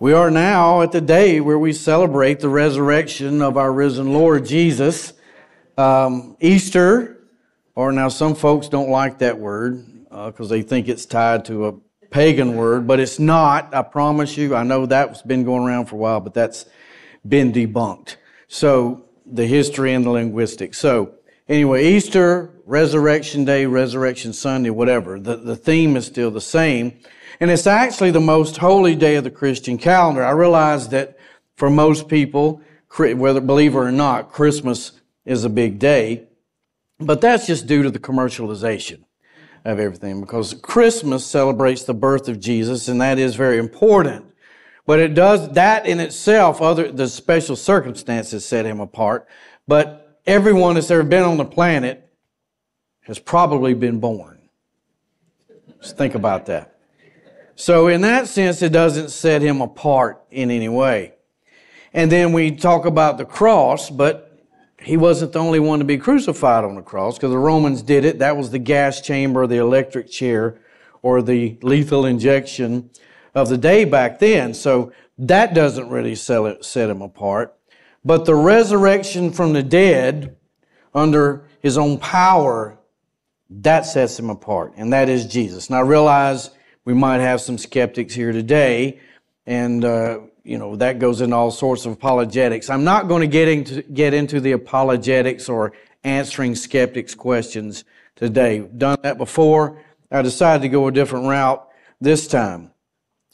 We are now at the day where we celebrate the resurrection of our risen Lord Jesus. Um, Easter, or now some folks don't like that word because uh, they think it's tied to a pagan word, but it's not. I promise you. I know that's been going around for a while, but that's been debunked. So the history and the linguistics. So anyway, Easter, Resurrection Day, Resurrection Sunday, whatever. The, the theme is still the same. And it's actually the most holy day of the Christian calendar. I realize that for most people, whether believer or not, Christmas is a big day. But that's just due to the commercialization of everything because Christmas celebrates the birth of Jesus and that is very important. But it does, that in itself, other, the special circumstances set him apart. But everyone that's ever been on the planet has probably been born. Just think about that. So in that sense, it doesn't set him apart in any way. And then we talk about the cross, but he wasn't the only one to be crucified on the cross because the Romans did it. That was the gas chamber, the electric chair, or the lethal injection of the day back then. So that doesn't really set him apart. But the resurrection from the dead under his own power, that sets him apart. And that is Jesus. Now I realize we might have some skeptics here today, and uh, you know that goes into all sorts of apologetics. I'm not going to get into get into the apologetics or answering skeptics' questions today. Done that before. I decided to go a different route this time.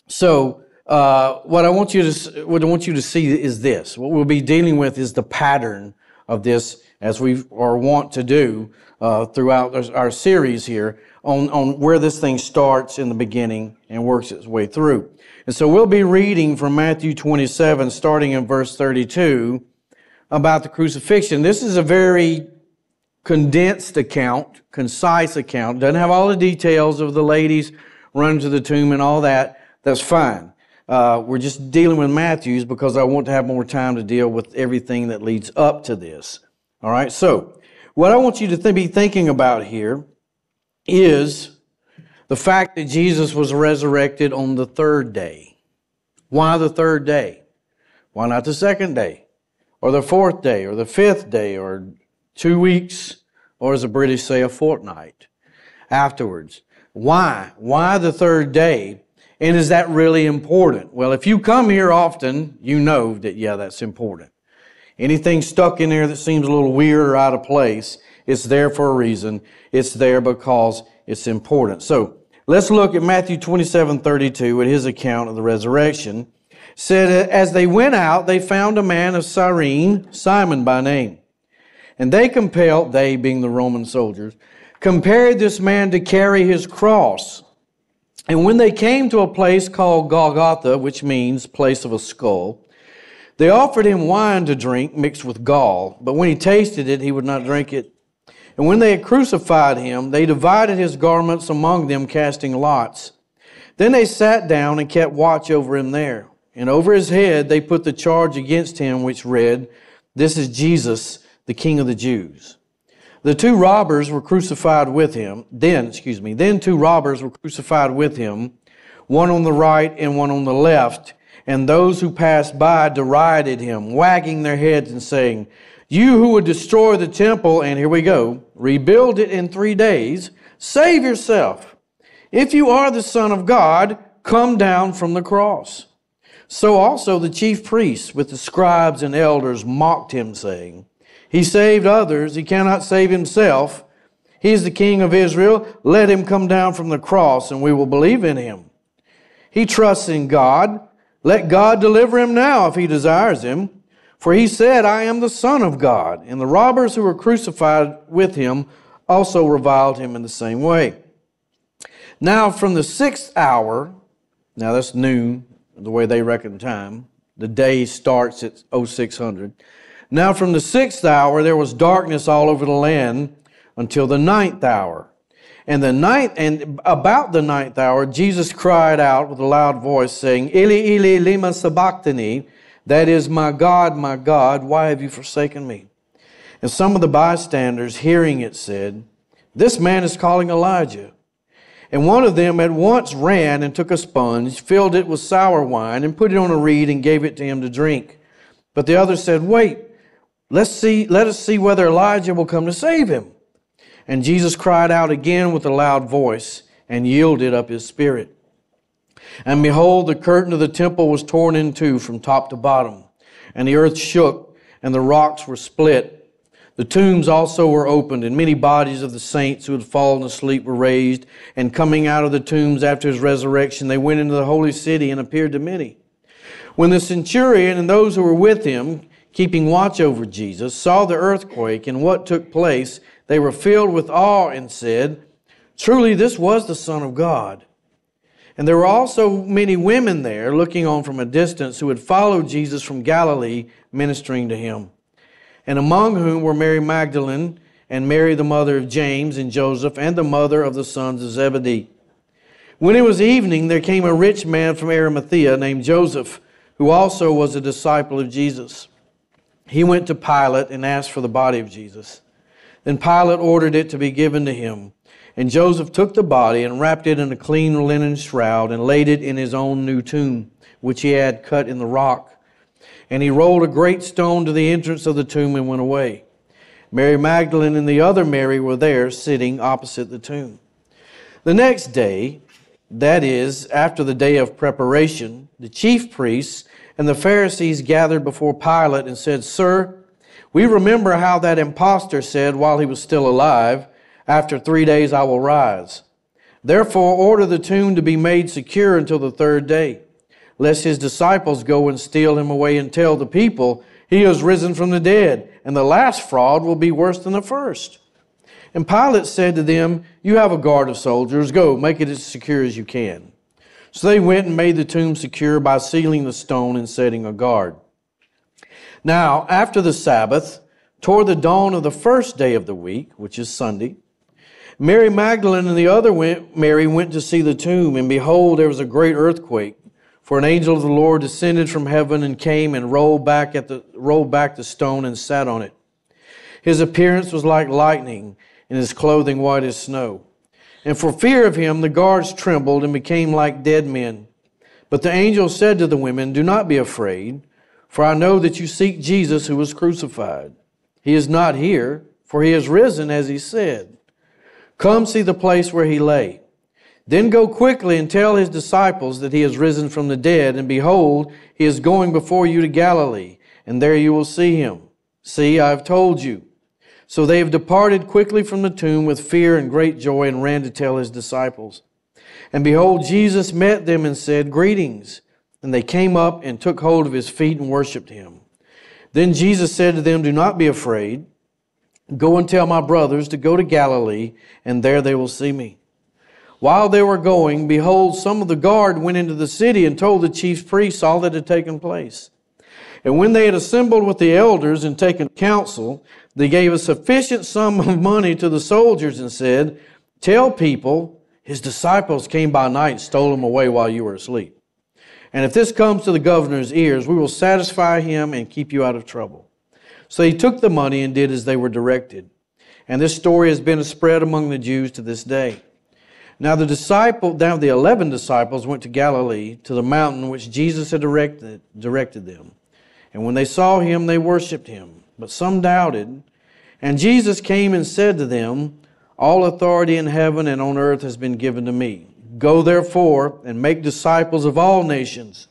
So. Uh, what I want you to what I want you to see is this. What we'll be dealing with is the pattern of this, as we are wont to do uh, throughout our series here on, on where this thing starts in the beginning and works its way through. And so we'll be reading from Matthew 27, starting in verse 32, about the crucifixion. This is a very condensed account, concise account. Doesn't have all the details of the ladies running to the tomb and all that. That's fine. Uh, we're just dealing with Matthew's because I want to have more time to deal with everything that leads up to this. All right. So, what I want you to th- be thinking about here is the fact that Jesus was resurrected on the third day. Why the third day? Why not the second day? Or the fourth day? Or the fifth day? Or two weeks? Or as the British say, a fortnight afterwards? Why? Why the third day? And is that really important? Well, if you come here often, you know that, yeah, that's important. Anything stuck in there that seems a little weird or out of place it's there for a reason. It's there because it's important. So let's look at Matthew 27 32 at his account of the resurrection. Said, As they went out, they found a man of Cyrene, Simon by name. And they compelled, they being the Roman soldiers, compared this man to carry his cross. And when they came to a place called Golgotha, which means place of a skull, they offered him wine to drink mixed with gall, but when he tasted it, he would not drink it. And when they had crucified him, they divided his garments among them, casting lots. Then they sat down and kept watch over him there. And over his head they put the charge against him, which read, This is Jesus, the King of the Jews. The two robbers were crucified with him. Then, excuse me, then two robbers were crucified with him, one on the right and one on the left. And those who passed by derided him, wagging their heads and saying, you who would destroy the temple, and here we go, rebuild it in three days, save yourself. If you are the Son of God, come down from the cross. So also the chief priests with the scribes and elders mocked him, saying, He saved others, he cannot save himself. He is the King of Israel. Let him come down from the cross, and we will believe in him. He trusts in God. Let God deliver him now if he desires him. For he said, I am the Son of God. And the robbers who were crucified with him also reviled him in the same way. Now, from the sixth hour, now that's noon, the way they reckon time, the day starts at 0600. Now, from the sixth hour, there was darkness all over the land until the ninth hour. And the ninth, and about the ninth hour, Jesus cried out with a loud voice, saying, Eli, Eli, lema sabachthani, that is, my God, my God, why have you forsaken me? And some of the bystanders, hearing it, said, This man is calling Elijah. And one of them at once ran and took a sponge, filled it with sour wine, and put it on a reed and gave it to him to drink. But the other said, Wait, let's see, let us see whether Elijah will come to save him. And Jesus cried out again with a loud voice and yielded up his spirit. And behold, the curtain of the temple was torn in two from top to bottom, and the earth shook, and the rocks were split. The tombs also were opened, and many bodies of the saints who had fallen asleep were raised. And coming out of the tombs after his resurrection, they went into the holy city and appeared to many. When the centurion and those who were with him, keeping watch over Jesus, saw the earthquake and what took place, they were filled with awe and said, Truly, this was the Son of God. And there were also many women there looking on from a distance who had followed Jesus from Galilee, ministering to him. And among whom were Mary Magdalene and Mary, the mother of James and Joseph, and the mother of the sons of Zebedee. When it was evening, there came a rich man from Arimathea named Joseph, who also was a disciple of Jesus. He went to Pilate and asked for the body of Jesus. Then Pilate ordered it to be given to him. And Joseph took the body and wrapped it in a clean linen shroud and laid it in his own new tomb, which he had cut in the rock. And he rolled a great stone to the entrance of the tomb and went away. Mary Magdalene and the other Mary were there sitting opposite the tomb. The next day, that is, after the day of preparation, the chief priests and the Pharisees gathered before Pilate and said, Sir, we remember how that impostor said while he was still alive, After three days I will rise. Therefore, order the tomb to be made secure until the third day, lest his disciples go and steal him away and tell the people, He has risen from the dead, and the last fraud will be worse than the first. And Pilate said to them, You have a guard of soldiers. Go, make it as secure as you can. So they went and made the tomb secure by sealing the stone and setting a guard. Now, after the Sabbath, toward the dawn of the first day of the week, which is Sunday, Mary Magdalene and the other went, Mary went to see the tomb, and behold, there was a great earthquake. For an angel of the Lord descended from heaven and came and rolled back at the rolled back the stone and sat on it. His appearance was like lightning, and his clothing white as snow. And for fear of him, the guards trembled and became like dead men. But the angel said to the women, Do not be afraid, for I know that you seek Jesus who was crucified. He is not here, for he has risen as he said. Come see the place where he lay. Then go quickly and tell his disciples that he has risen from the dead, and behold, he is going before you to Galilee, and there you will see him. See, I have told you. So they have departed quickly from the tomb with fear and great joy and ran to tell his disciples. And behold, Jesus met them and said, Greetings. And they came up and took hold of his feet and worshiped him. Then Jesus said to them, Do not be afraid. Go and tell my brothers to go to Galilee, and there they will see me. While they were going, behold, some of the guard went into the city and told the chief priests all that had taken place. And when they had assembled with the elders and taken counsel, they gave a sufficient sum of money to the soldiers and said, Tell people his disciples came by night and stole him away while you were asleep. And if this comes to the governor's ears, we will satisfy him and keep you out of trouble. So he took the money and did as they were directed. And this story has been spread among the Jews to this day. Now the disciple, now the eleven disciples went to Galilee, to the mountain which Jesus had directed, directed them. And when they saw him, they worshipped him. But some doubted. And Jesus came and said to them, All authority in heaven and on earth has been given to me. Go therefore and make disciples of all nations,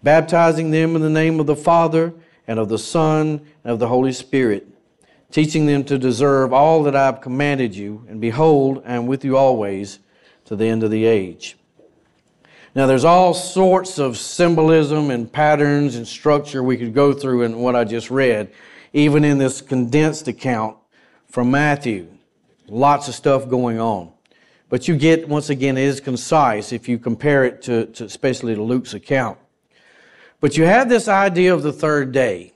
baptizing them in the name of the Father and of the Son and of the Holy Spirit, teaching them to deserve all that I have commanded you. And behold, I am with you always to the end of the age. Now, there's all sorts of symbolism and patterns and structure we could go through in what I just read, even in this condensed account from Matthew. Lots of stuff going on. But you get, once again, it is concise if you compare it to, to especially to Luke's account. But you have this idea of the third day.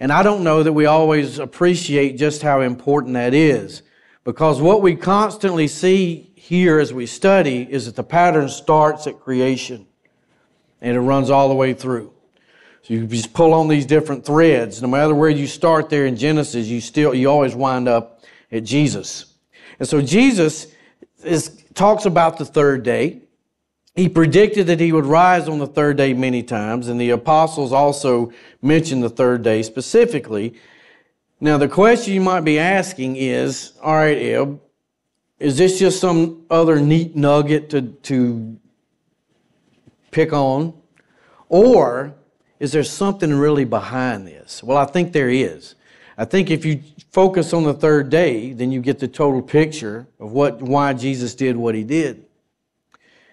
And I don't know that we always appreciate just how important that is. Because what we constantly see here as we study is that the pattern starts at creation and it runs all the way through. So you just pull on these different threads. No matter where you start there in Genesis, you still, you always wind up at Jesus. And so Jesus is talks about the third day. He predicted that he would rise on the third day many times, and the apostles also mentioned the third day specifically. Now, the question you might be asking is all right, Eb, is this just some other neat nugget to, to pick on? Or is there something really behind this? Well, I think there is. I think if you focus on the third day, then you get the total picture of what, why Jesus did what he did.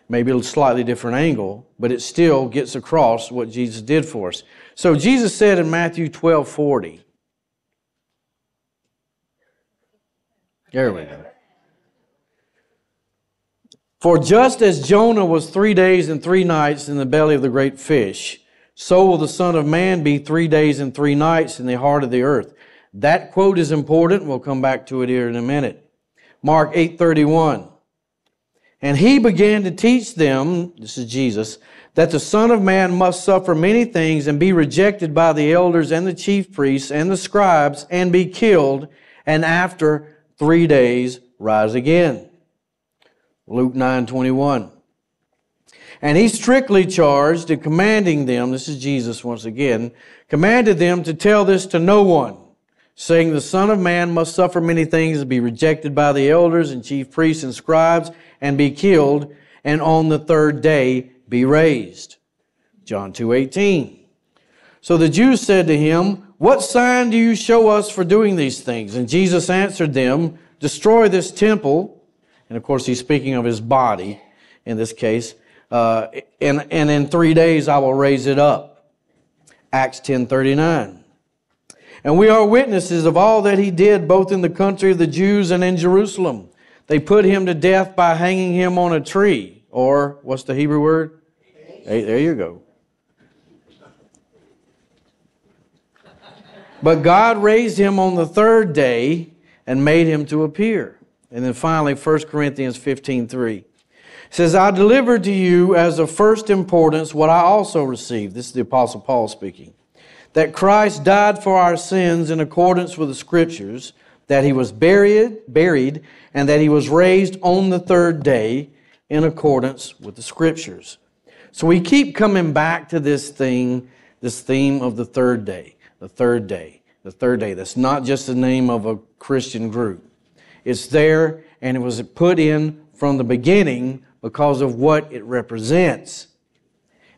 Maybe a slightly different angle, but it still gets across what Jesus did for us. So Jesus said in Matthew 12 40, there we go. For just as Jonah was three days and three nights in the belly of the great fish, so will the Son of Man be three days and three nights in the heart of the earth. That quote is important. We'll come back to it here in a minute. Mark 8:31. And he began to teach them, this is Jesus, that the Son of Man must suffer many things and be rejected by the elders and the chief priests and the scribes and be killed, and after three days rise again. Luke 9:21. And he strictly charged and commanding them, this is Jesus once again, commanded them to tell this to no one, saying, The Son of Man must suffer many things and be rejected by the elders and chief priests and scribes and be killed, and on the third day be raised. John 2:18. So the Jews said to him, What sign do you show us for doing these things? And Jesus answered them, Destroy this temple. And of course, he's speaking of his body in this case uh, and, and in three days I will raise it up. Acts 10.39. And we are witnesses of all that he did both in the country of the Jews and in Jerusalem. They put him to death by hanging him on a tree. Or, what's the Hebrew word? Hey, there you go. But God raised him on the third day and made him to appear. And then finally, 1 Corinthians 15 3 says, I delivered to you as of first importance what I also received. This is the Apostle Paul speaking. That Christ died for our sins in accordance with the Scriptures, that he was buried, buried, and that he was raised on the third day in accordance with the Scriptures. So we keep coming back to this thing, this theme of the third day, the third day, the third day. That's not just the name of a Christian group. It's there and it was put in from the beginning because of what it represents.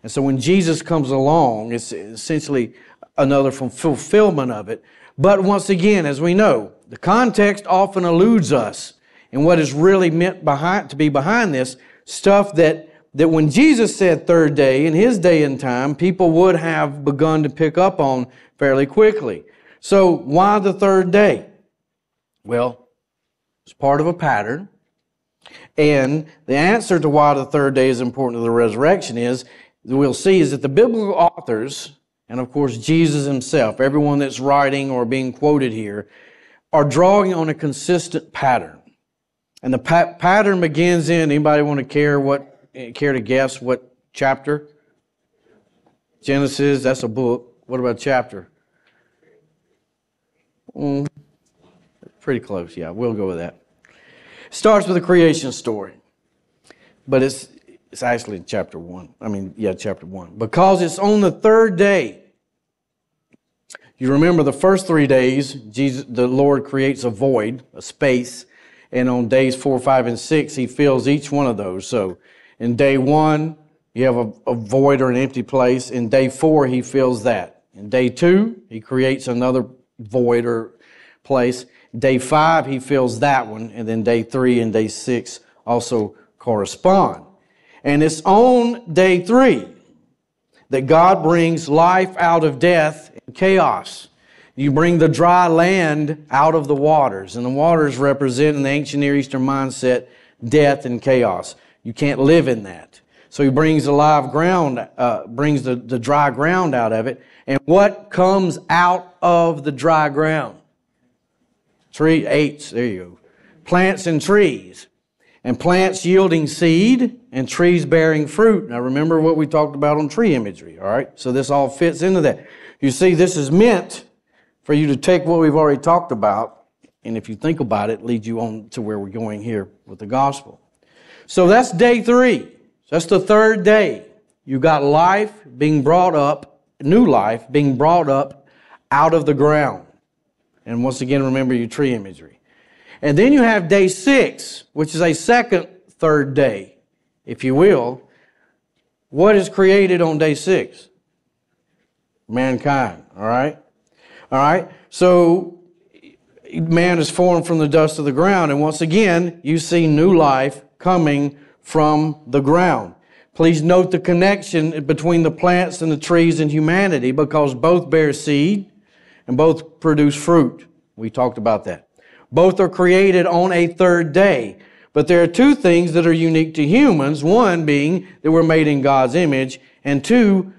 And so when Jesus comes along, it's essentially another from fulfillment of it. But once again, as we know, the context often eludes us in what is really meant behind, to be behind this stuff that, that when Jesus said third day in his day and time, people would have begun to pick up on fairly quickly. So why the third day? Well, it's part of a pattern. And the answer to why the third day is important to the resurrection is, we'll see, is that the biblical authors, and of course Jesus himself, everyone that's writing or being quoted here, are drawing on a consistent pattern. And the pa- pattern begins in, anybody want to care what, care to guess what chapter? Genesis, that's a book. What about chapter? Mm, pretty close, yeah, we'll go with that starts with a creation story, but it's it's actually chapter one. I mean, yeah, chapter one, because it's on the third day. You remember the first three days, Jesus, the Lord creates a void, a space, and on days four, five, and six, He fills each one of those. So, in day one, you have a, a void or an empty place. In day four, He fills that. In day two, He creates another void or place. Day five, he fills that one, and then day three and day six also correspond. And it's on day three that God brings life out of death and chaos. You bring the dry land out of the waters, and the waters represent in the ancient Near Eastern mindset death and chaos. You can't live in that. So he brings the live ground, uh, brings the, the dry ground out of it. And what comes out of the dry ground? Tree, etz, there you go. Plants and trees. And plants yielding seed and trees bearing fruit. Now remember what we talked about on tree imagery, all right? So this all fits into that. You see, this is meant for you to take what we've already talked about, and if you think about it, lead you on to where we're going here with the gospel. So that's day three. That's the third day. You got life being brought up, new life being brought up out of the ground. And once again, remember your tree imagery. And then you have day six, which is a second third day, if you will. What is created on day six? Mankind, all right? All right? So man is formed from the dust of the ground. And once again, you see new life coming from the ground. Please note the connection between the plants and the trees and humanity because both bear seed and both produce fruit. We talked about that. Both are created on a third day. But there are two things that are unique to humans. One being that we're made in God's image, and two,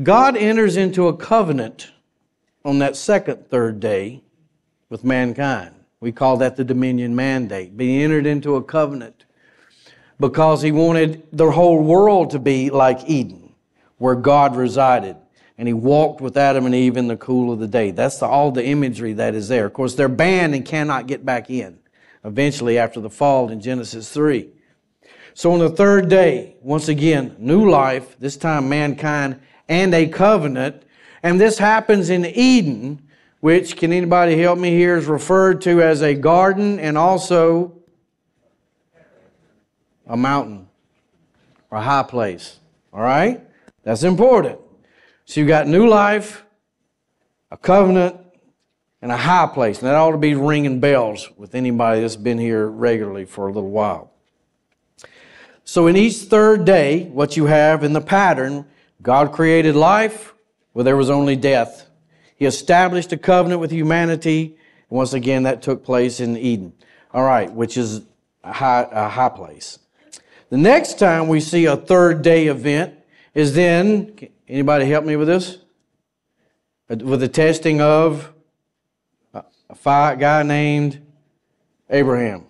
God enters into a covenant on that second third day with mankind. We call that the dominion mandate, being entered into a covenant because he wanted the whole world to be like Eden, where God resided. And he walked with Adam and Eve in the cool of the day. That's the, all the imagery that is there. Of course, they're banned and cannot get back in eventually after the fall in Genesis 3. So on the third day, once again, new life, this time mankind and a covenant. And this happens in Eden, which, can anybody help me here, is referred to as a garden and also a mountain or a high place. All right? That's important. So you've got new life, a covenant, and a high place. And that ought to be ringing bells with anybody that's been here regularly for a little while. So in each third day, what you have in the pattern, God created life where there was only death. He established a covenant with humanity. Once again, that took place in Eden. All right, which is a high, a high place. The next time we see a third day event is then, anybody help me with this? With the testing of a guy named Abraham.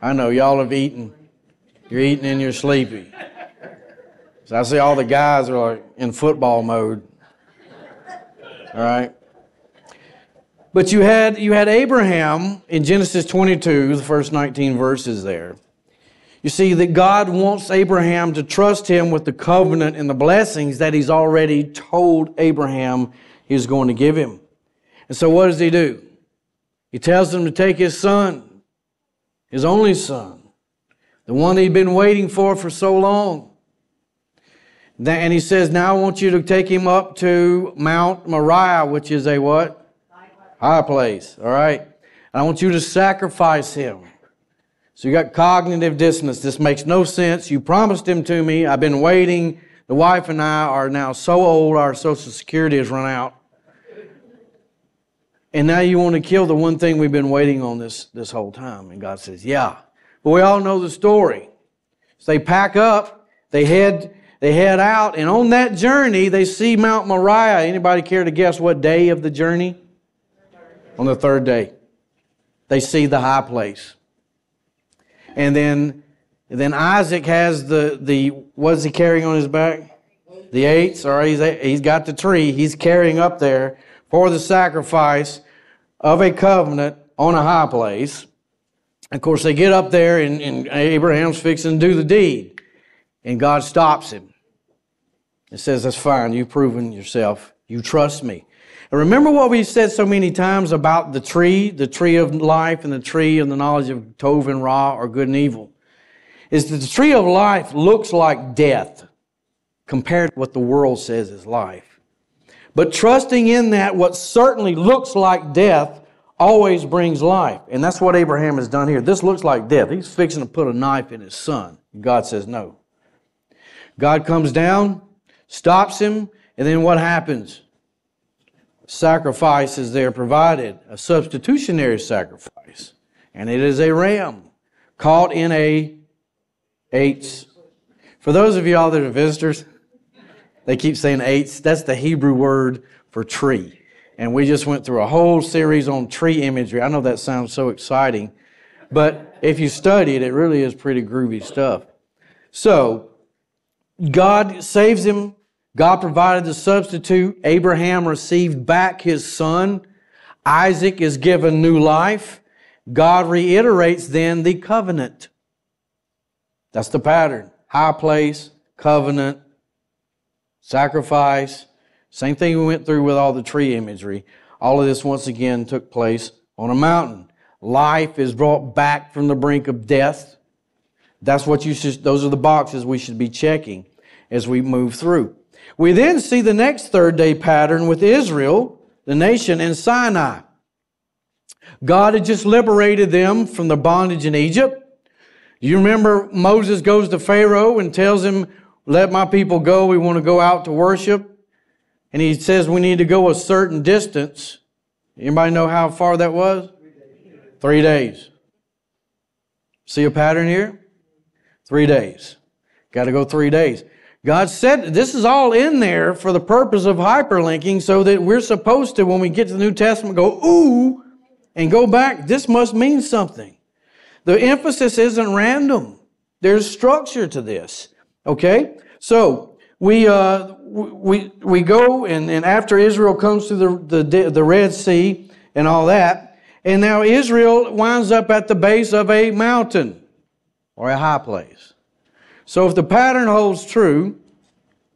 I know y'all have eaten. You're eating and you're sleepy. So I see all the guys are like in football mode. All right. But you had you had Abraham in Genesis 22, the first 19 verses there. You see that God wants Abraham to trust him with the covenant and the blessings that he's already told Abraham he's going to give him. And so what does he do? He tells him to take his son, his only son, the one he'd been waiting for for so long. And he says, Now I want you to take him up to Mount Moriah, which is a what? High place. All right. And I want you to sacrifice him. So you got cognitive dissonance. This makes no sense. You promised him to me. I've been waiting. The wife and I are now so old, our Social Security has run out. And now you want to kill the one thing we've been waiting on this, this whole time. And God says, Yeah. But we all know the story. So they pack up, they head, they head out, and on that journey, they see Mount Moriah. Anybody care to guess what day of the journey? On the third day. They see the high place. And then, then Isaac has the, the, what is he carrying on his back? The etz, or he's, he's got the tree he's carrying up there for the sacrifice of a covenant on a high place. Of course, they get up there and, and Abraham's fixing to do the deed. And God stops him. It says, That's fine. You've proven yourself. You trust me. And remember what we've said so many times about the tree, the tree of life and the tree of the knowledge of Tov and Ra or good and evil, is that the tree of life looks like death compared to what the world says is life. But trusting in that, what certainly looks like death always brings life. And that's what Abraham has done here. This looks like death. He's fixing to put a knife in his son. God says no. God comes down, stops him, and then what happens? Sacrifice is there provided, a substitutionary sacrifice. And it is a ram caught in a etz. For those of y'all that are visitors, they keep saying etz. That's the Hebrew word for tree. And we just went through a whole series on tree imagery. I know that sounds so exciting, but if you study it, it really is pretty groovy stuff. So, God saves him God provided the substitute. Abraham received back his son. Isaac is given new life. God reiterates then the covenant. That's the pattern. High place, covenant, sacrifice. Same thing we went through with all the tree imagery. All of this once again took place on a mountain. Life is brought back from the brink of death. That's what you should, those are the boxes we should be checking as we move through. We then see the next third day pattern with Israel, the nation in Sinai. God had just liberated them from the bondage in Egypt. You remember Moses goes to Pharaoh and tells him, let my people go. We want to go out to worship. And he says we need to go a certain distance. Anybody know how far that was? Three days. See a pattern here? Three days. Got to go three days. God said this is all in there for the purpose of hyperlinking so that we're supposed to, when we get to the New Testament, go, ooh, and go back. This must mean something. The emphasis isn't random. There's structure to this. Okay? So, we, uh, we, we go, and, and after Israel comes through the, the, the Red Sea and all that, and now Israel winds up at the base of a mountain or a high place. So if the pattern holds true,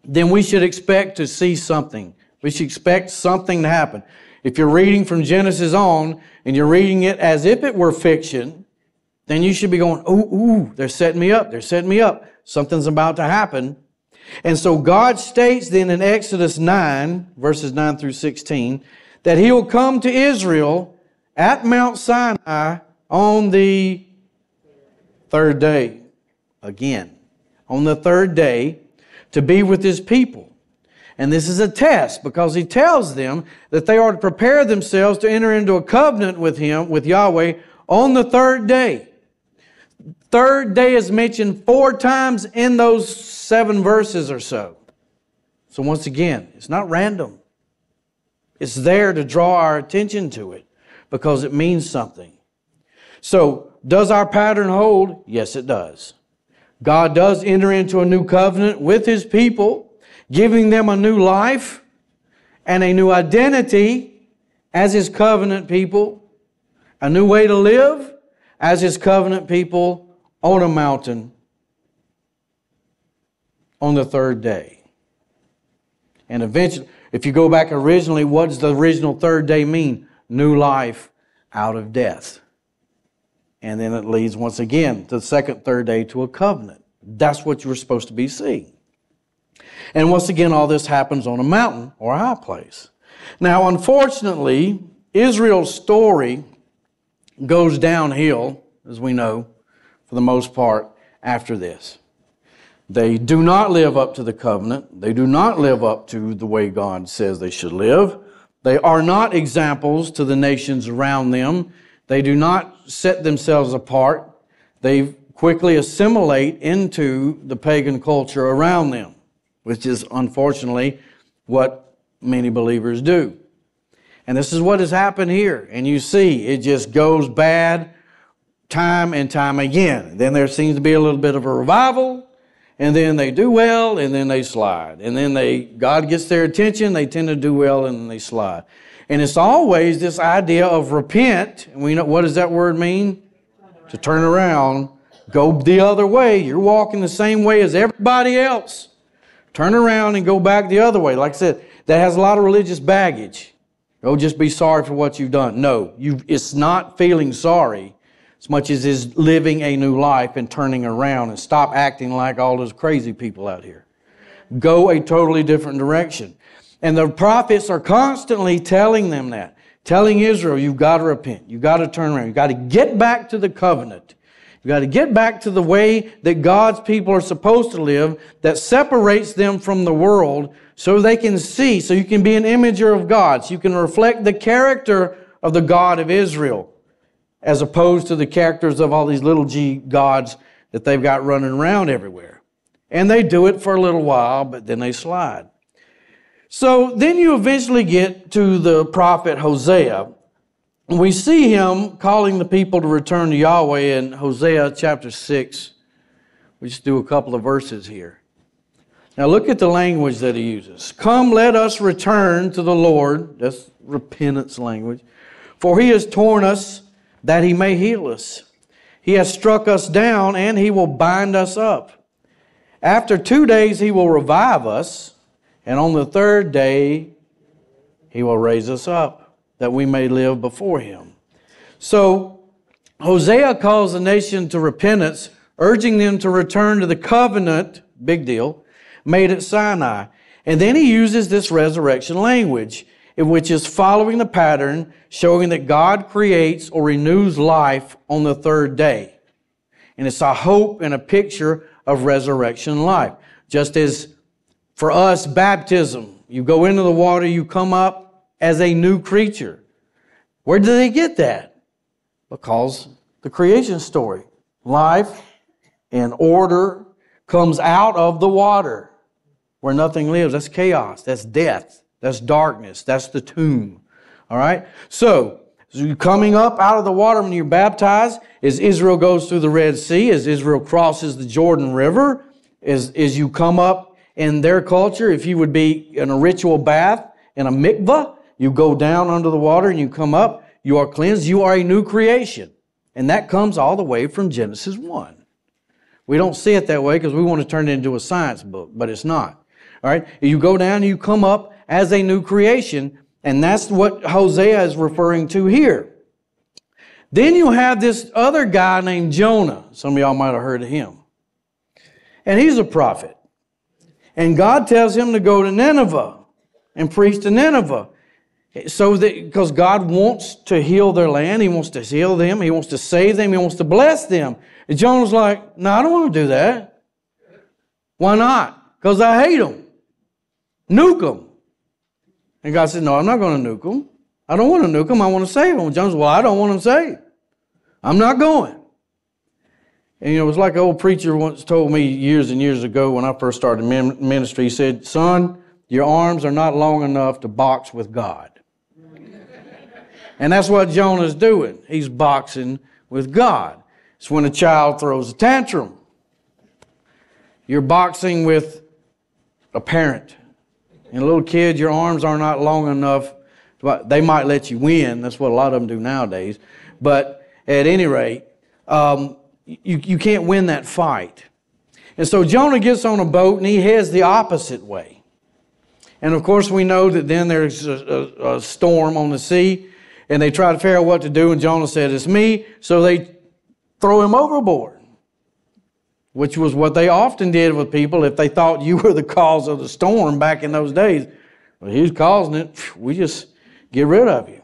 then we should expect to see something. We should expect something to happen. If you're reading from Genesis on and you're reading it as if it were fiction, then you should be going, ooh, ooh, they're setting me up. They're setting me up. Something's about to happen. And so God states then in Exodus 9, verses 9 through 16, that he will come to Israel at Mount Sinai on the third day. Again, on the third day to be with his people. And this is a test because he tells them that they are to prepare themselves to enter into a covenant with him, with Yahweh, on the third day. Third day is mentioned four times in those seven verses or so. So, once again, it's not random. It's there to draw our attention to it because it means something. So, does our pattern hold? Yes, it does. God does enter into a new covenant with his people, giving them a new life and a new identity as his covenant people, a new way to live as his covenant people on a mountain on the third day. And eventually, if you go back originally, what does the original third day mean? New life out of death. And then it leads once again to the second, third day to a covenant. That's what you were supposed to be seeing. And once again, all this happens on a mountain or a high place. Now, unfortunately, Israel's story goes downhill, as we know, for the most part, after this. They do not live up to the covenant. They do not live up to the way God says they should live. They are not examples to the nations around them. They do not set themselves apart. They quickly assimilate into the pagan culture around them, which is unfortunately what many believers do. And this is what has happened here. And you see, it just goes bad time and time again. Then there seems to be a little bit of a revival, and then they do well, and then they slide. And then they God gets their attention, they tend to do well, and then they slide. And it's always this idea of repent. And we know what does that word mean? To turn around, go the other way. You're walking the same way as everybody else. Turn around and go back the other way. Like I said, that has a lot of religious baggage. Oh, just be sorry for what you've done. No, you, it's not feeling sorry as much as is living a new life and turning around and stop acting like all those crazy people out here. Go a totally different direction. And the prophets are constantly telling them that, telling Israel, you've got to repent, you've got to turn around, you've got to get back to the covenant. You've got to get back to the way that God's people are supposed to live that separates them from the world so they can see, so you can be an imager of God, so you can reflect the character of the God of Israel as opposed to the characters of all these little g gods that they've got running around everywhere. And they do it for a little while, but then they slide. So then you eventually get to the prophet Hosea. We see him calling the people to return to Yahweh in Hosea chapter 6. We just do a couple of verses here. Now look at the language that he uses. Come, let us return to the Lord. That's repentance language. For he has torn us that he may heal us. He has struck us down, and he will bind us up. After two days, he will revive us, and on the third day, he will raise us up, that we may live before him. So, Hosea calls the nation to repentance, urging them to return to the covenant, big deal, made at Sinai. And then he uses this resurrection language, which is following the pattern, showing that God creates or renews life on the third day. And it's a hope and a picture of resurrection life. Just as for us, baptism, you go into the water, you come up as a new creature. Where do they get that? Because the creation story, life and order comes out of the water where nothing lives. That's chaos. That's death. That's darkness. That's the tomb. All right? So, so coming up out of the water when you're baptized, as Israel goes through the Red Sea, as Israel crosses the Jordan River, as, as you come up in their culture, if you would be in a ritual bath in a mikvah, you go down under the water and you come up. You are cleansed. You are a new creation. And that comes all the way from Genesis 1. We don't see it that way because we want to turn it into a science book, but it's not. All right? You go down, you come up as a new creation, and that's what Hosea is referring to here. Then you have this other guy named Jonah. Some of y'all might have heard of him. And he's a prophet. And God tells him to go to Nineveh and preach to Nineveh. So that, because God wants to heal their land, He wants to heal them, He wants to save them, He wants to bless them. And Jonah was like, No, I don't want to do that. Why not? Because I hate them. Nuke them. And God said, No, I'm not going to nuke them. I don't want to nuke them. I want to save them. Jonah said, Well, I don't want them saved. I'm not going. And you know, it was like an old preacher once told me years and years ago when I first started ministry. He said, Son, your arms are not long enough to box with God. And that's what Jonah's doing. He's boxing with God. It's when a child throws a tantrum. You're boxing with a parent. And a little kid, your arms are not long enough. To, they might let you win. That's what a lot of them do nowadays. But at any rate, um, you, you can't win that fight. And so Jonah gets on a boat and he heads the opposite way. And of course, we know that then there's a, a, a storm on the sea and they try to figure out what to do, and Jonah said, It's me. So they throw him overboard, which was what they often did with people if they thought you were the cause of the storm back in those days. Well, he's causing it. We just get rid of you.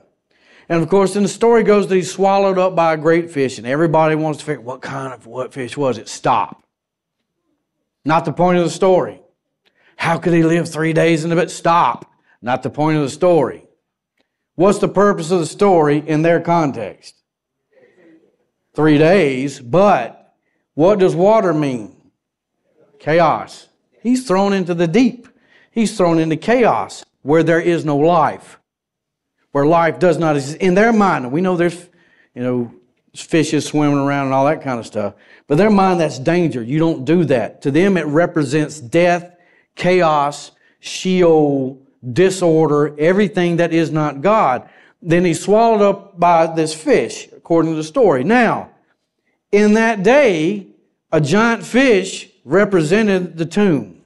And of course, then the story goes that he's swallowed up by a great fish, and everybody wants to figure what kind of what fish was it? Stop. Not the point of the story. How could he live three days in the bed? Stop. Not the point of the story. What's the purpose of the story in their context? Three days, but what does water mean? Chaos. He's thrown into the deep. He's thrown into chaos where there is no life, where life does not exist. In their mind, we know there's, you know, fishes swimming around and all that kind of stuff, but their mind, that's danger. You don't do that. To them, it represents death, chaos, Sheol, disorder, everything that is not God. Then he's swallowed up by this fish, according to the story. Now, in that day, a giant fish represented the tomb.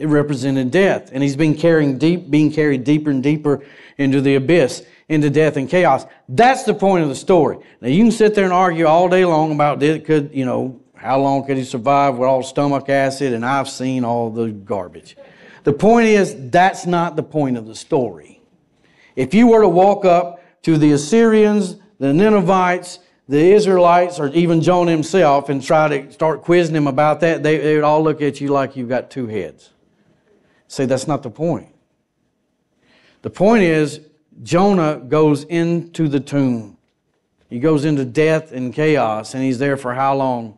It represented death. And he's been carrying deep, being carried deeper and deeper into the abyss, into death and chaos. That's the point of the story. Now you can sit there and argue all day long about did could, you know, how long could he survive with all stomach acid, and I've seen all the garbage. The point is, that's not the point of the story. If you were to walk up to the Assyrians, the Ninevites, the Israelites, or even Jonah himself and try to start quizzing him about that, they, they would all look at you like you've got two heads. Say, that's not the point. The point is, Jonah goes into the tomb. He goes into death and chaos, and he's there for how long?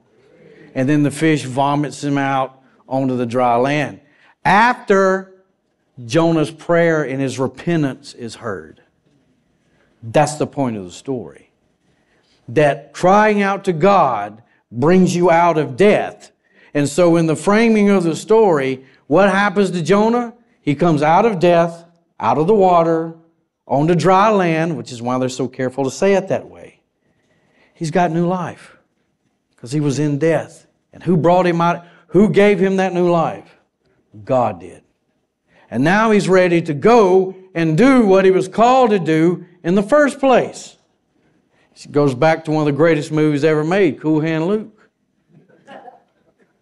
And then the fish vomits him out onto the dry land after Jonah's prayer and his repentance is heard. That's the point of the story. That crying out to God brings you out of death. And so, in the framing of the story, what happens to Jonah? He comes out of death, out of the water, onto dry land, which is why they're so careful to say it that way. he's got new life because he was in death. And who brought him out? Who gave him that new life? God did. And now he's ready to go and do what he was called to do in the first place. It goes back to one of the greatest movies ever made, Cool Hand Luke.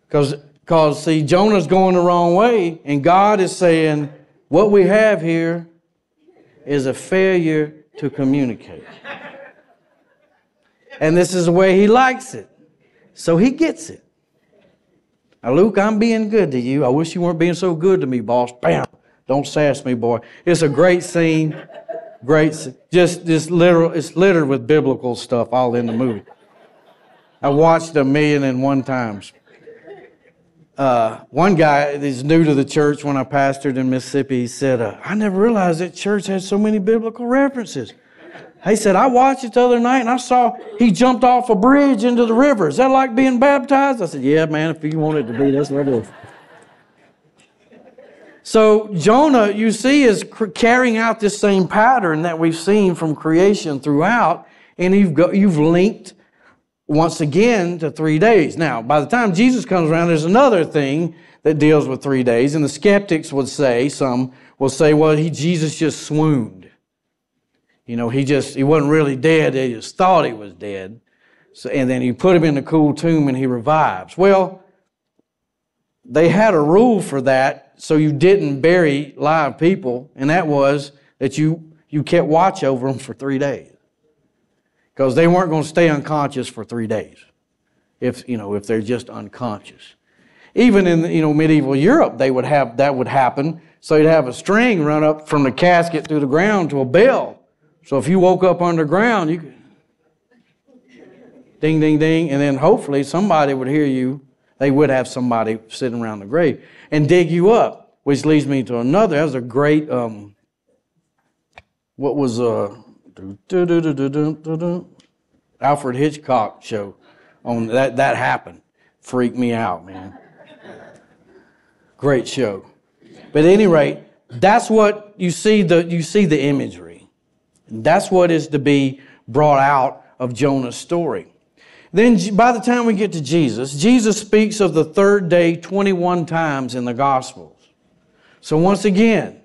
Because, because see, Jonah's going the wrong way, and God is saying, what we have here is a failure to communicate. And this is the way he likes it. So he gets it. Now, Luke, I'm being good to you. I wish you weren't being so good to me, boss. Bam. Don't sass me, boy. It's a great scene. Great. Just, just literal, it's littered with biblical stuff all in the movie. I watched a million and one times. Uh, one guy is new to the church when I pastored in Mississippi. He said, uh, I never realized that church had so many biblical references. He said, I watched it the other night and I saw he jumped off a bridge into the river. Is that like being baptized? I said, Yeah, man, if you want it to be, that's what it is. So Jonah, you see, is carrying out this same pattern that we've seen from creation throughout, and you've, got, you've linked once again to three days. Now, by the time Jesus comes around, there's another thing that deals with three days, and the skeptics would say, some will say, well, he, Jesus just swooned. You know, he just, he wasn't really dead, they just thought he was dead. So, and then you put him in the cool tomb and he revives. Well, they had a rule for that so you didn't bury live people, and that was that you, you kept watch over them for three days. Because they weren't going to stay unconscious for three days if, you know, if they're just unconscious. Even in you know, medieval Europe, they would have, that would happen. So you'd have a string run up from the casket through the ground to a bell so if you woke up underground, you could ding, ding, ding, and then hopefully somebody would hear you. They would have somebody sitting around the grave and dig you up, which leads me to another. That was a great, um, what was uh, Alfred Hitchcock show on that. That happened. Freaked me out, man. Great show. But at any rate, that's what you see the you see the imagery. That's what is to be brought out of Jonah's story. Then, by the time we get to Jesus, Jesus speaks of the third day 21 times in the Gospels. So, once again,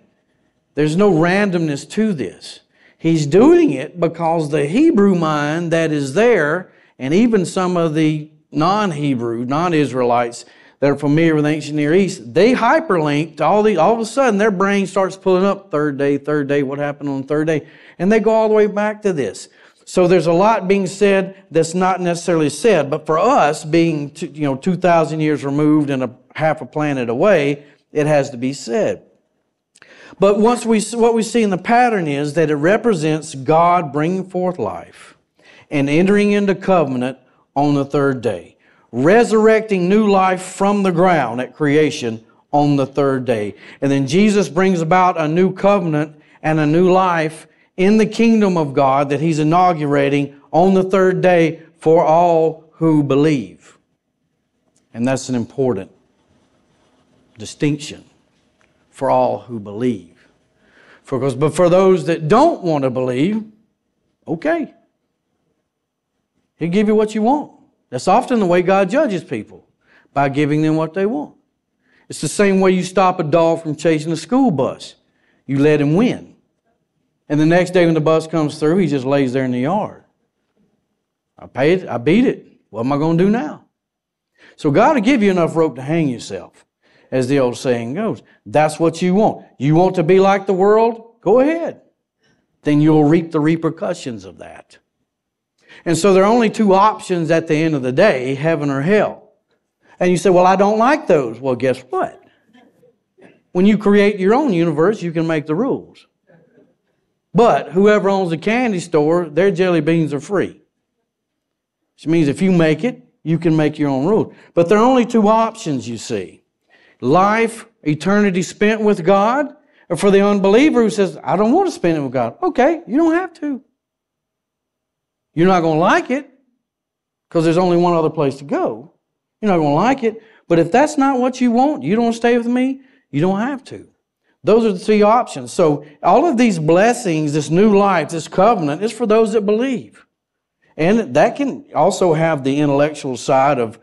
there's no randomness to this. He's doing it because the Hebrew mind that is there, and even some of the non Hebrew, non Israelites that are familiar with ancient Near East, they hyperlink to all the, all of a sudden their brain starts pulling up third day, third day, what happened on third day. And they go all the way back to this. So there's a lot being said that's not necessarily said, but for us, being you know 2,000 years removed and a half a planet away, it has to be said. But once we what we see in the pattern is that it represents God bringing forth life and entering into covenant on the third day, resurrecting new life from the ground at creation on the third day, and then Jesus brings about a new covenant and a new life in the kingdom of God that he's inaugurating on the third day for all who believe. And that's an important distinction for all who believe. For, but for those that don't want to believe, okay. He'll give you what you want. That's often the way God judges people, by giving them what they want. It's the same way you stop a dog from chasing a school bus. You let him win. And the next day when the bus comes through, he just lays there in the yard. I paid, I beat it. What am I going to do now? So God will give you enough rope to hang yourself, as the old saying goes. That's what you want. You want to be like the world? Go ahead. Then you'll reap the repercussions of that. And so there are only two options at the end of the day, heaven or hell. And you say, well, I don't like those. Well, guess what? When you create your own universe, you can make the rules. But whoever owns a candy store, their jelly beans are free. Which means if you make it, you can make your own rules. But there are only two options, you see. Life, eternity spent with God, or for the unbeliever who says, I don't want to spend it with God. Okay, you don't have to. You're not going to like it because there's only one other place to go. You're not going to like it. But if that's not what you want, you don't stay with me, you don't have to. Those are the three options. So all of these blessings, this new life, this covenant, is for those that believe. And that can also have the intellectual side of,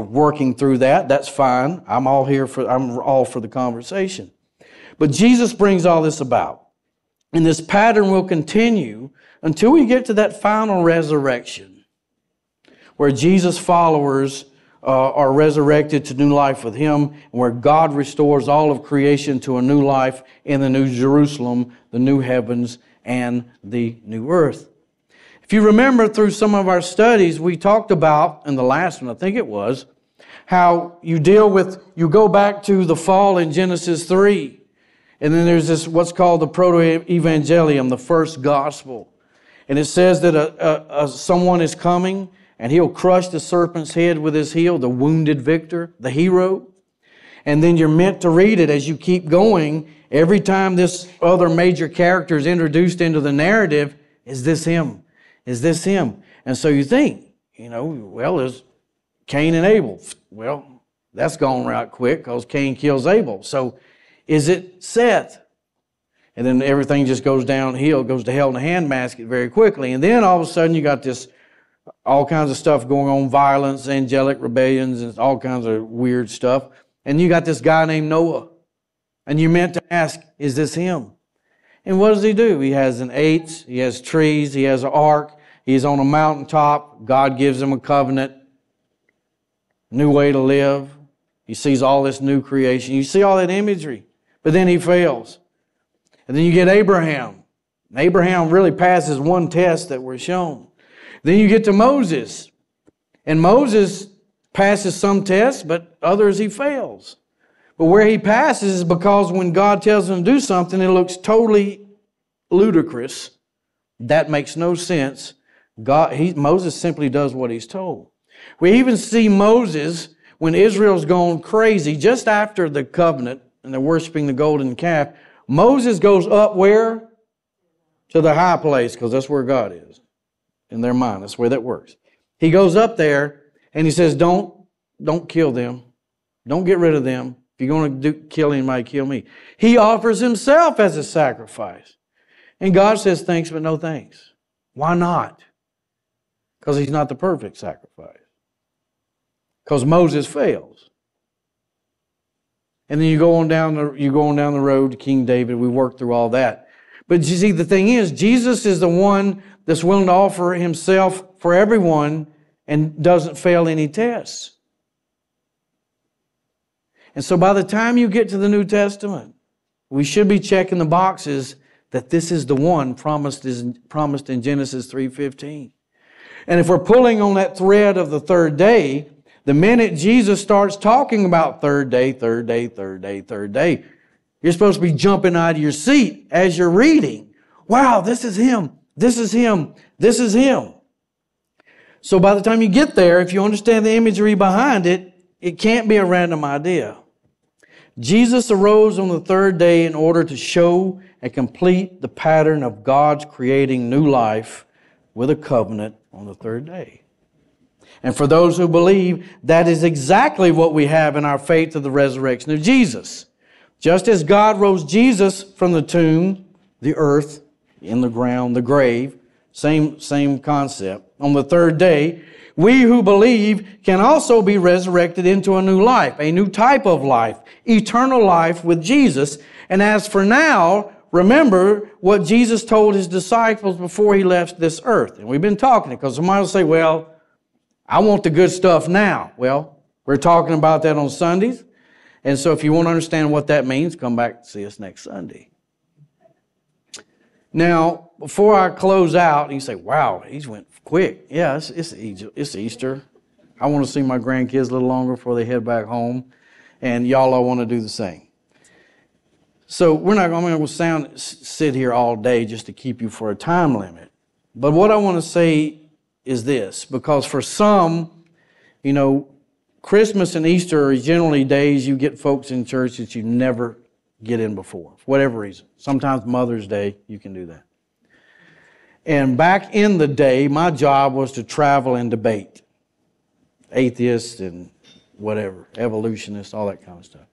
working through that. That's fine. I'm all here for, I'm all for the conversation. But Jesus brings all this about. And this pattern will continue until we get to that final resurrection where Jesus' followers uh, are resurrected to new life with Him, and where God restores all of creation to a new life in the new Jerusalem, the new heavens, and the new earth. If you remember through some of our studies, we talked about, in the last one, I think it was, how you deal with, you go back to the fall in Genesis 3. And then there's this, what's called the proto-evangelium, the first gospel. And it says that a, a, a, someone is coming and he'll crush the serpent's head with his heel, the wounded victor, the hero. And then you're meant to read it as you keep going. Every time this other major character is introduced into the narrative, is this him? Is this him? And so you think, you know, well, is Cain and Abel. Well, that's gone right quick because Cain kills Abel. So is it Seth? And then everything just goes downhill, goes to hell in a handbasket very quickly. And then all of a sudden you got this all kinds of stuff going on, violence, angelic rebellions, and all kinds of weird stuff. And you got this guy named Noah. And you meant to ask, is this him? And what does he do? He has an eight, he has trees, he has an ark, he's on a mountaintop. God gives him a covenant, new way to live. He sees all this new creation. You see all that imagery, but then he fails. And then you get Abraham. And Abraham really passes one test that we're shown. Then you get to Moses. And Moses passes some tests, but others he fails. But where he passes is because when God tells him to do something, it looks totally ludicrous. That makes no sense. God, he, Moses simply does what he's told. We even see Moses when Israel's gone crazy just after the covenant and they're worshiping the golden calf. Moses goes up where? To the high place because that's where God is in their mind. That's way that works. He goes up there and he says, "Don't, don't kill them. Don't get rid of them. You're going to do, kill anybody, kill me." He offers himself as a sacrifice, and God says, "Thanks, but no thanks." Why not? Because he's not the perfect sacrifice. Because Moses fails. And then you go on down the you go on down the road to King David. We work through all that. But you see, the thing is, Jesus is the one that's willing to offer himself for everyone and doesn't fail any tests. And so by the time you get to the New Testament, we should be checking the boxes that this is the one promised, is, promised in Genesis 3.15. And if we're pulling on that thread of the third day, the minute Jesus starts talking about third day, third day, third day, third day, you're supposed to be jumping out of your seat as you're reading. Wow, this is him. This is him. This is him. So by the time you get there, if you understand the imagery behind it, it can't be a random idea. Jesus arose on the third day in order to show and complete the pattern of God's creating new life with a covenant on the third day. And for those who believe, that is exactly what we have in our faith of the resurrection of Jesus. Just as God rose Jesus from the tomb, the earth, in the ground, the grave, same, same concept. On the third day, we who believe can also be resurrected into a new life, a new type of life, eternal life with Jesus. And as for now, remember what Jesus told his disciples before he left this earth. And we've been talking it because somebody will say, well, I want the good stuff now. Well, we're talking about that on Sundays. And so if you want to understand what that means, come back and see us next Sunday. Now, before I close out, you say, wow, he's went quick. Yeah, it's, it's, it's Easter. I want to see my grandkids a little longer before they head back home. And y'all all want to do the same. So we're not going to sound, sit here all day just to keep you for a time limit. But what I want to say is this, because for some, you know, Christmas and Easter are generally days you get folks in church that you never get in before, for whatever reason. Sometimes Mother's Day, you can do that. And back in the day, my job was to travel and debate atheists and whatever, evolutionists, all that kind of stuff.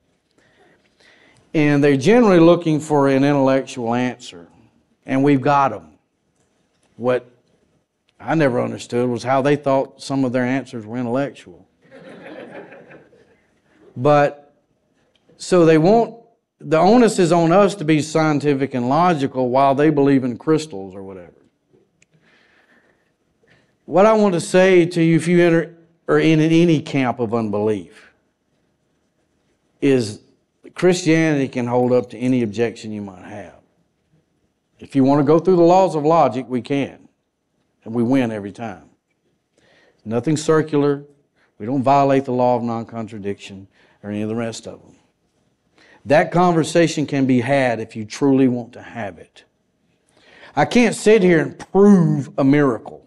And they're generally looking for an intellectual answer, and we've got them. What I never understood was how they thought some of their answers were intellectual. but so they want the onus is on us to be scientific and logical while they believe in crystals or whatever. What I want to say to you if you enter or in any camp of unbelief is Christianity can hold up to any objection you might have. If you want to go through the laws of logic, we can. And we win every time. Nothing circular. We don't violate the law of non contradiction or any of the rest of them. That conversation can be had if you truly want to have it. I can't sit here and prove a miracle.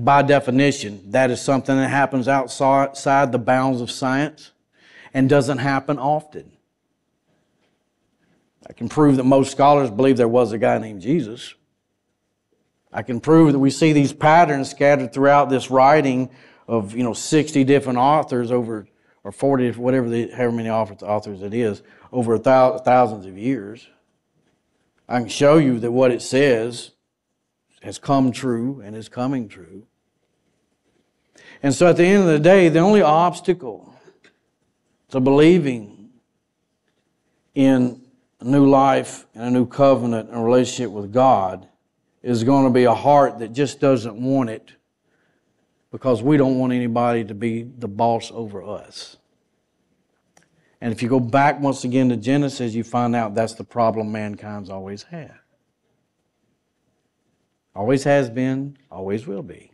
By definition, that is something that happens outside the bounds of science and doesn't happen often. I can prove that most scholars believe there was a guy named Jesus. I can prove that we see these patterns scattered throughout this writing of, you know, 60 different authors over, or 40, whatever, the, however many authors it is, over thousands of years. I can show you that what it says has come true and is coming true. And so at the end of the day, the only obstacle to believing in a new life and a new covenant and relationship with God is going to be a heart that just doesn't want it because we don't want anybody to be the boss over us. And if you go back once again to Genesis, you find out that's the problem mankind's always had. Always has been, always will be.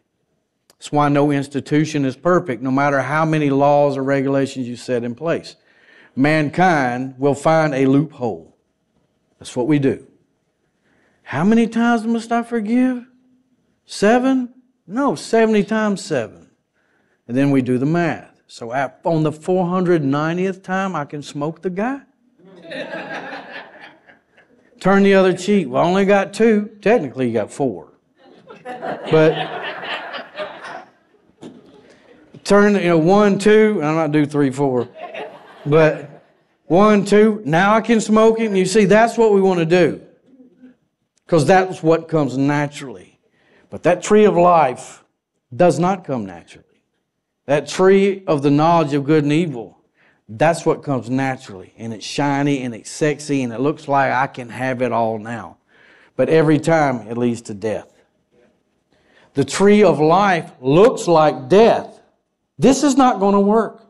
That's why no institution is perfect, no matter how many laws or regulations you set in place. Mankind will find a loophole. That's what we do. How many times must I forgive? Seven? No, 70 times seven. And then we do the math. So on the 490th time, I can smoke the guy? Turn the other cheek. Well, I only got two. Technically, you got four. But turn, you know, one, two, I'm not do three, four. But one, two, now I can smoke him. You see, that's what we want to do because that's what comes naturally. But that tree of life does not come naturally. That tree of the knowledge of good and evil, that's what comes naturally. And it's shiny and it's sexy and it looks like I can have it all now. But every time it leads to death. The tree of life looks like death. This is not going to work.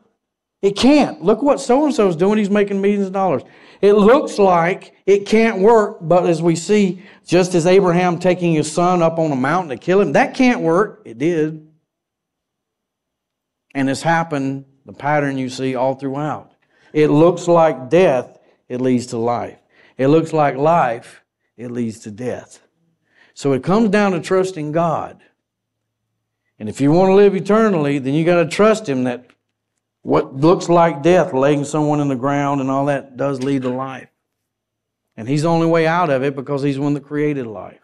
It can't. Look what so and so is doing. He's making millions of dollars. It looks like it can't work, but as we see, just as Abraham taking his son up on a mountain to kill him, that can't work. It did. And it's happened, the pattern you see all throughout. It looks like death, it leads to life. It looks like life, it leads to death. So it comes down to trusting God. And if you want to live eternally, then you got to trust Him that what looks like death, laying someone in the ground and all that, does lead to life. And He's the only way out of it because He's the one that created life.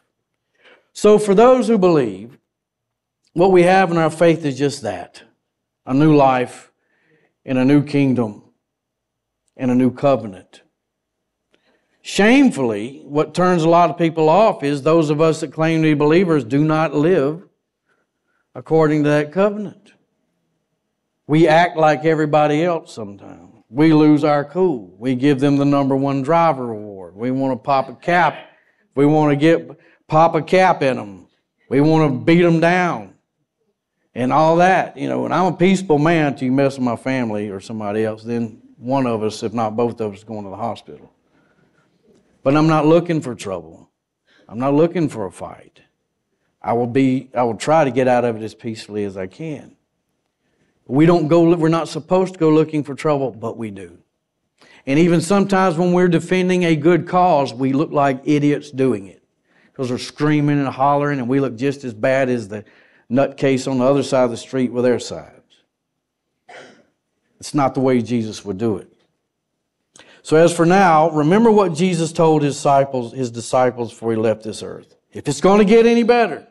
So, for those who believe, what we have in our faith is just that a new life in a new kingdom and a new covenant. Shamefully, what turns a lot of people off is those of us that claim to be believers do not live according to that covenant. We act like everybody else sometimes. We lose our cool. We give them the number one driver award. We want to pop a cap. We want to get pop a cap in them. We want to beat them down and all that. You know, and I'm a peaceful man until you mess with my family or somebody else. Then one of us, if not both of us, going to the hospital. But I'm not looking for trouble. I'm not looking for a fight. I will be. I will try to get out of it as peacefully as I can. We don't go, we're not supposed to go looking for trouble, but we do. And even sometimes when we're defending a good cause, we look like idiots doing it. Because we're screaming and hollering and we look just as bad as the nutcase on the other side of the street with their sides. It's not the way Jesus would do it. So as for now, remember what Jesus told his disciples, his disciples before he left this earth. If it's going to get any better,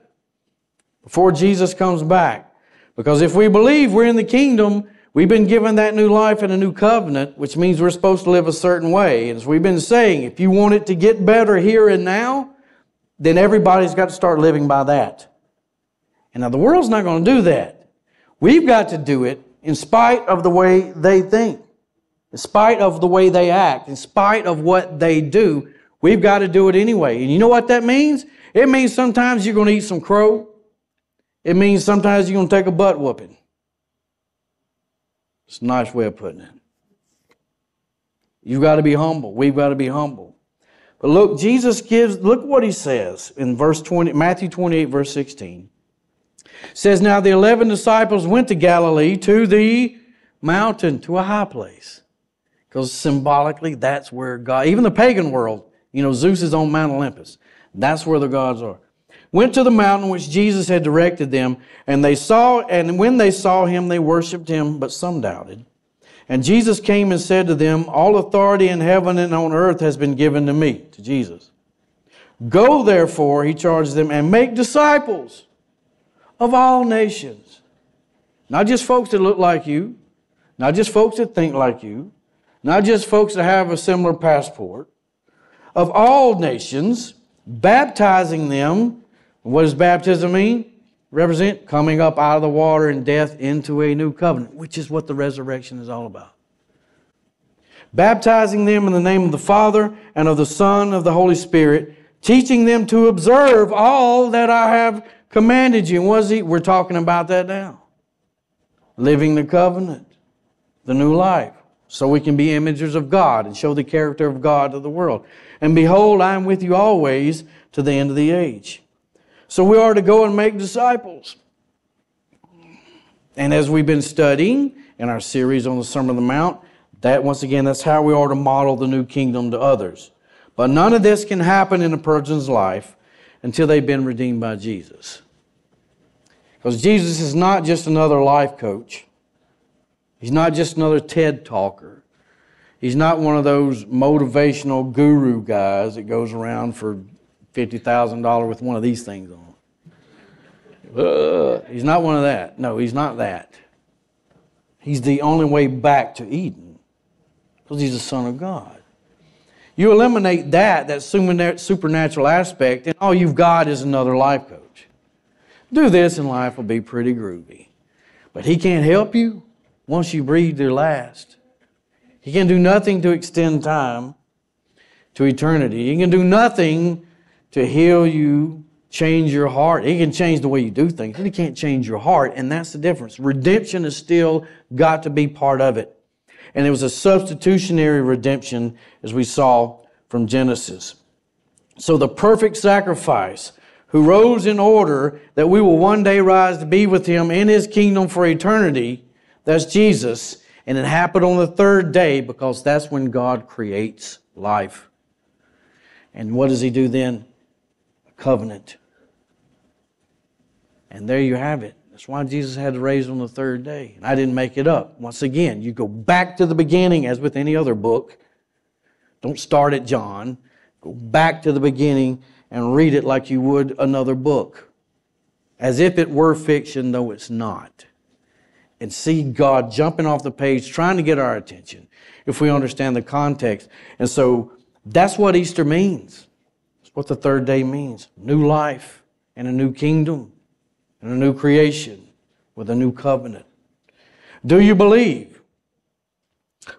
before Jesus comes back, because if we believe we're in the kingdom, we've been given that new life and a new covenant, which means we're supposed to live a certain way. And as we've been saying, if you want it to get better here and now, then everybody's got to start living by that. And now the world's not going to do that. We've got to do it in spite of the way they think, in spite of the way they act, in spite of what they do. We've got to do it anyway. And you know what that means? It means sometimes you're going to eat some crow. It means sometimes you're going to take a butt whooping. It's a nice way of putting it. You've got to be humble. We've got to be humble. But look, Jesus gives, look what he says in verse 20, Matthew 28, verse 16. It says, Now the eleven disciples went to Galilee to the mountain, to a high place. Because symbolically, that's where God, even the pagan world, you know, Zeus is on Mount Olympus. That's where the gods are. Went to the mountain which Jesus had directed them, and they saw, and when they saw him, they worshiped him, but some doubted. And Jesus came and said to them, All authority in heaven and on earth has been given to me, to Jesus. Go therefore, he charged them, and make disciples of all nations. Not just folks that look like you, not just folks that think like you, not just folks that have a similar passport, of all nations, baptizing them. What does baptism mean? represent coming up out of the water and death into a new covenant, which is what the resurrection is all about. Baptizing them in the name of the Father and of the Son of the Holy Spirit, teaching them to observe all that I have commanded you. Was he? We're talking about that now. Living the covenant, the new life, so we can be imagers of God and show the character of God to the world. And behold, I am with you always to the end of the age. So we are to go and make disciples. And as we've been studying in our series on the Sermon on the Mount, that once again, that's how we are to model the new kingdom to others. But none of this can happen in a person's life until they've been redeemed by Jesus. Because Jesus is not just another life coach. He's not just another TED talker. He's not one of those motivational guru guys that goes around for $50,000 with one of these things on. Uh, he's not one of that. No, he's not that. He's the only way back to Eden because he's the Son of God. You eliminate that, that supernatural aspect, and all you've got is another life coach. Do this, and life will be pretty groovy. But he can't help you once you breathe your last. He can do nothing to extend time to eternity. He can do nothing to heal you, change your heart. He can change the way you do things, but He can't change your heart, and that's the difference. Redemption has still got to be part of it. And it was a substitutionary redemption, as we saw from Genesis. So the perfect sacrifice, who rose in order that we will one day rise to be with Him in His kingdom for eternity, that's Jesus. And it happened on the third day because that's when God creates life. And what does He do then? Covenant. And there you have it. That's why Jesus had to raise on the third day. And I didn't make it up. Once again, you go back to the beginning as with any other book. Don't start at John. Go back to the beginning and read it like you would another book. As if it were fiction, though it's not. And see God jumping off the page, trying to get our attention if we understand the context. And so that's what Easter means what the third day means new life and a new kingdom and a new creation with a new covenant. Do you believe?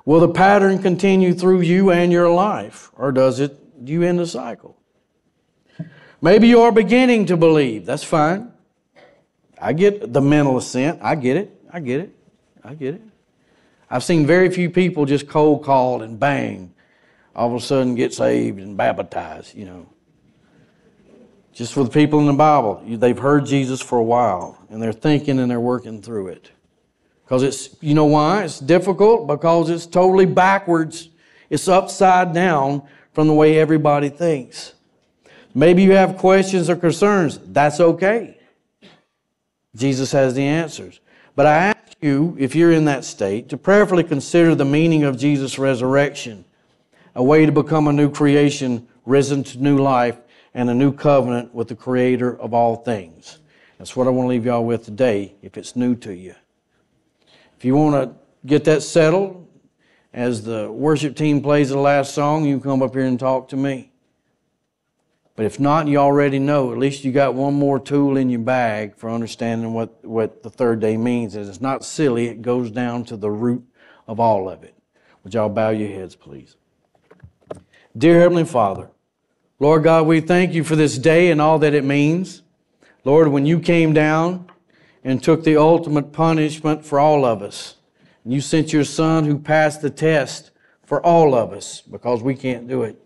Will the pattern continue through you and your life, or does it do you end the cycle? Maybe you are beginning to believe. That's fine. I get the mental assent. I get it. I get it. I get it. I've seen very few people just cold called and bang, all of a sudden get saved and baptized, you know. Just for the people in the Bible, they've heard Jesus for a while and they're thinking and they're working through it. Because it's, you know why? It's difficult because it's totally backwards. It's upside down from the way everybody thinks. Maybe you have questions or concerns. That's okay. Jesus has the answers. But I ask you, if you're in that state, to prayerfully consider the meaning of Jesus' resurrection, a way to become a new creation, risen to new life, and a new covenant with the Creator of all things. That's what I want to leave y'all with today, if it's new to you. If you want to get that settled, as the worship team plays the last song, you come up here and talk to me. But if not, you already know. At least you got one more tool in your bag for understanding what, what the third day means. And it's not silly, it goes down to the root of all of it. Would y'all bow your heads, please? Dear Heavenly Father, Lord God, we thank you for this day and all that it means. Lord, when you came down and took the ultimate punishment for all of us, and you sent your Son who passed the test for all of us because we can't do it.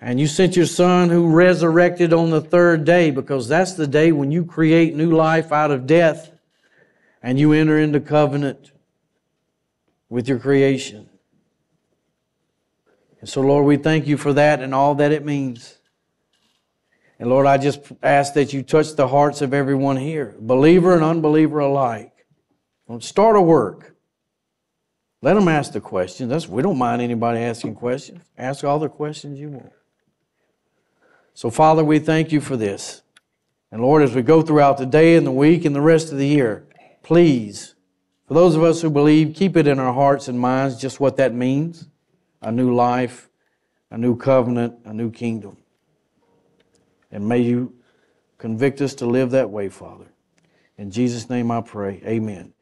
And you sent your Son who resurrected on the third day because that's the day when you create new life out of death and you enter into covenant with your creation. And so, Lord, we thank you for that and all that it means. And Lord, I just ask that you touch the hearts of everyone here, believer and unbeliever alike. Don't start a work. Let them ask the questions. That's, we don't mind anybody asking questions. Ask all the questions you want. So, Father, we thank you for this. And Lord, as we go throughout the day and the week and the rest of the year, please, for those of us who believe, keep it in our hearts and minds just what that means a new life, a new covenant, a new kingdom. And may you convict us to live that way, Father. In Jesus' name I pray. Amen.